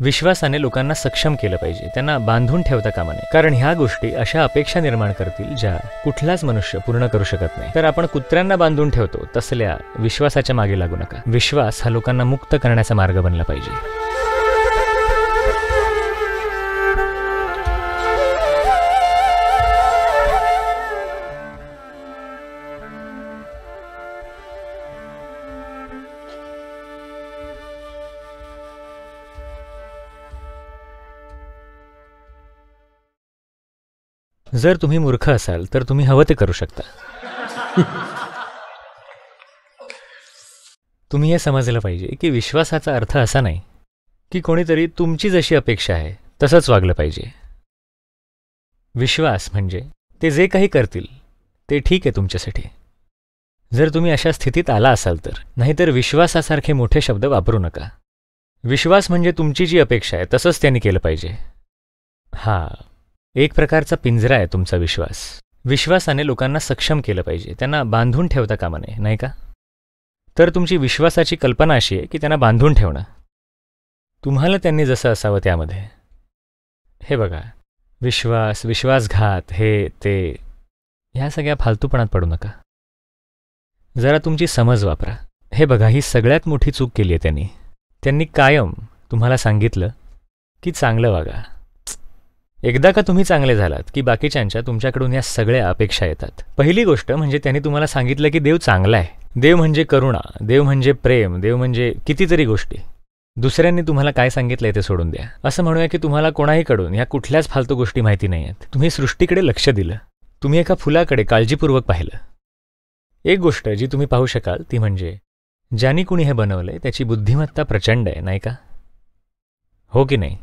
विश्वासाने लोकांना सक्षम केलं पाहिजे त्यांना बांधून ठेवता कामा नये. कारण ह्या गोष्टी अशा अपेक्षा निर्माण करतील ज्या कुठलाच मनुष्य पूर्ण करू शकत नाही. तर आपण कुत्र्यांना बांधून ठेवतो तसल्या विश्वासाच्या मागे लागू नका. विश्वास हा लोकांना मुक्त करण्याचा मार्ग बनला पाहिजे. जर तुम्ही मूर्ख असाल तर तुम्ही हवं ते करू शकता. तुम्ही हे समजलं पाहिजे की विश्वासाचा अर्थ असा नाही की कोणीतरी तुमची जशी अपेक्षा आहे तसंच वागलं पाहिजे. विश्वास म्हणजे ते जे काही करतील ते ठीक आहे तुमच्यासाठी. जर तुम्ही अशा स्थितीत आला असाल तर नाहीतर विश्वासासारखे मोठे शब्द वापरू नका. विश्वास म्हणजे तुमची जी अपेक्षा आहे तसंच त्यांनी केलं पाहिजे. हा. एक प्रकारचा पिंजरा आहे तुमचा विश्वास. विश्वासाने लोकांना सक्षम केलं पाहिजे. त्यांना बांधून ठेवता कामा नये नाही का? तर तुमची विश्वासाची कल्पना अशी आहे की त्यांना बांधून ठेवणं. तुम्हाला त्यांनी जसं असावं त्यामध्ये. हे बघा. विश्वास विश्वासघात हे ते ह्या सगळ्या फालतूपणात पडू नका. जरा तुमची समज वापरा. हे बघा ही सगळ्यात मोठी चूक केली आहे त्यांनी. त्यांनी कायम तुम्हाला सांगितलं की चांगलं वागा. एकदा का तुम्ही चांगले झालात की बाकीच्यांच्या तुमच्याकडून या सगळ्या अपेक्षा येतात? पहिली गोष्ट म्हणजे त्यांनी तुम्हाला सांगितलं की देव चांगला आहे. देव म्हणजे करुणा देव म्हणजे प्रेम देव म्हणजे कितीतरी गोष्टी. दुसऱ्यांनी तुम्हाला काय सांगितलंय ते सोडून द्या. असं म्हणूया की तुम्हाला कोणाहीकडून या कुठल्याच फालतू गोष्टी माहिती नाही आहेत. तुम्ही सृष्टीकडे लक्ष दिलं. तुम्ही एका फुलाकडे काळजीपूर्वक पाहिलं. एक गोष्ट जी तुम्ही पाहू शकाल ती म्हणजे ज्यानी कुणी हे बनवलंय त्याची बुद्धिमत्ता प्रचंड आहे नाही का? हो की नाही?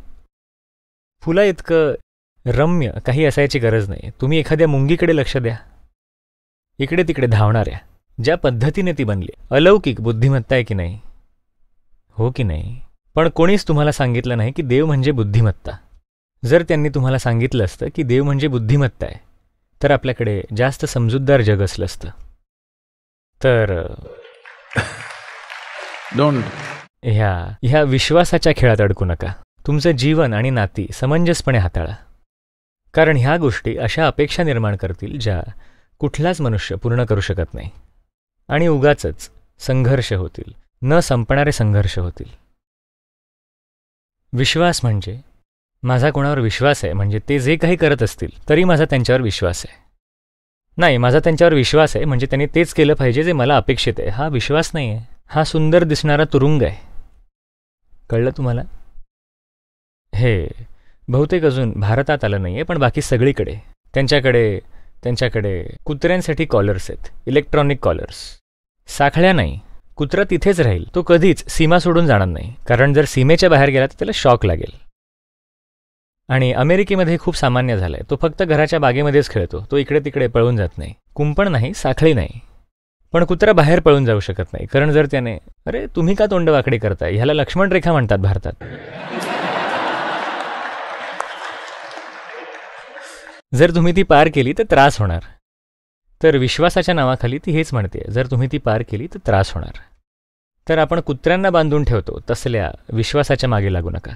फुला इतकं रम्य काही असायची गरज नाही. तुम्ही एखाद्या मुंगीकडे लक्ष द्या. इकडे तिकडे धावणाऱ्या ज्या पद्धतीने ती बनली. अलौकिक बुद्धिमत्ता आहे की नाही? हो की नाही? पण कोणीच तुम्हाला सांगितलं नाही की देव म्हणजे बुद्धिमत्ता. जर त्यांनी तुम्हाला सांगितलं असतं की देव म्हणजे बुद्धिमत्ता आहे तर आपल्याकडे जास्त समजूतदार जग असलं असतं. तर डोंट ह्या ह्या विश्वासाच्या खेळात अडकू नका. तुमचं जीवन आणि नाती समंजसपणे हाताळा. कारण ह्या गोष्टी अशा अपेक्षा निर्माण करतील ज्या कुठलाच मनुष्य पूर्ण करू शकत नाही. आणि उगाचच संघर्ष होतील. न संपणारे संघर्ष होतील. विश्वास म्हणजे माझा कोणावर विश्वास आहे म्हणजे ते जे काही करत असतील तरी माझा त्यांच्यावर विश्वास आहे. नाही माझा त्यांच्यावर विश्वास आहे म्हणजे त्यांनी तेच केलं पाहिजे जे मला अपेक्षित आहे. हा विश्वास नाही आहे हा सुंदर दिसणारा तुरुंग आहे. कळलं तुम्हाला? हे बहुतेक अजून भारतात आलं नाही आहे पण बाकी सगळीकडे. त्यांच्याकडे त्यांच्याकडे कुत्र्यांसाठी कॉलर्स आहेत इलेक्ट्रॉनिक कॉलर्स साखळ्या नाही. कुत्रा तिथेच राहील. तो कधीच सीमा सोडून जाणार नाही. कारण जर सीमेच्या बाहेर गेला तर त्याला शॉक लागेल. आणि अमेरिकेमध्ये खूप सामान्य झालंय. तो फक्त घराच्या बागेमध्येच खेळतो. तो इकडे तिकडे पळून जात नाही. कुंपण नाही साखळी नाही. पण कुत्रा बाहेर पळून जाऊ शकत नाही. कारण जर त्याने अरे तुम्ही का तोंड वाकडी करताय? ह्याला लक्ष्मण रेखा म्हणतात भारतात. जर तुम्ही ती पार केली तर त्रास होणार. तर विश्वासाच्या नावाखाली ती हेच म्हणते जर तुम्ही ती पार केली तर त्रास होणार. तर आपण कुत्र्यांना बांधून ठेवतो तसल्या विश्वासाच्या मागे लागू नका.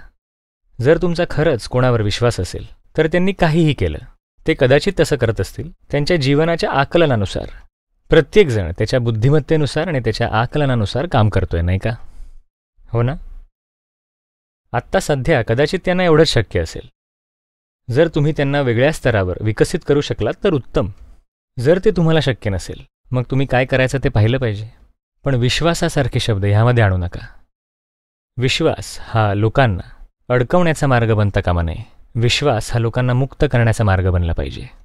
जर तुमचा खरंच कोणावर विश्वास असेल तर त्यांनी काहीही केलं ते कदाचित तसं करत असतील त्यांच्या जीवनाच्या आकलनानुसार. प्रत्येकजण त्याच्या बुद्धिमत्तेनुसार आणि त्याच्या आकलनानुसार काम करतोय नाही का? हो ना? आत्ता सध्या कदाचित त्यांना एवढंच शक्य असेल. जर तुम्ही त्यांना वेगळ्या स्तरावर विकसित करू शकलात तर उत्तम. जर ते तुम्हाला शक्य नसेल मग तुम्ही काय करायचं ते पाहिलं पाहिजे. पण विश्वासासारखे शब्द ह्यामध्ये आणू नका. विश्वास हा लोकांना अडकवण्याचा मार्ग बनता कामा नये. विश्वास हा लोकांना मुक्त करण्याचा मार्ग बनला पाहिजे.